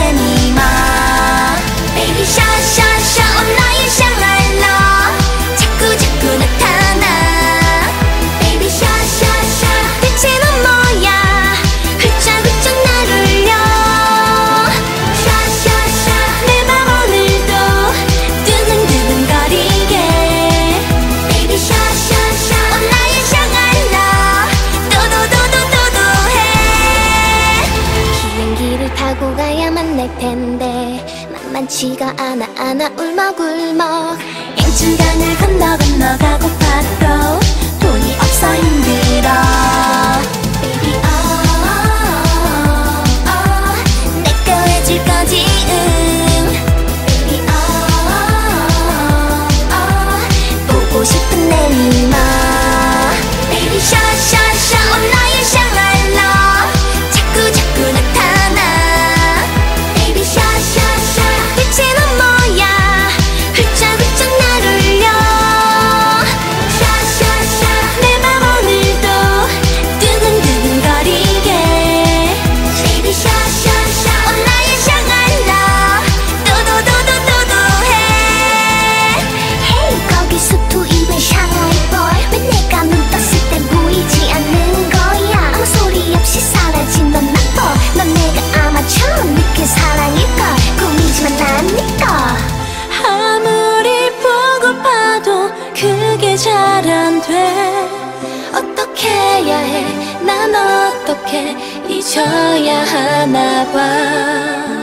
的你吗，baby 傻傻。 비를 타고 가야만 될 텐데 만만치가 않아 안아 울먹울먹. 앵춘강을 건너 건너 그게 잘 안 돼. 어떻게 해야 해 난 어떻게 잊어야 하나 봐.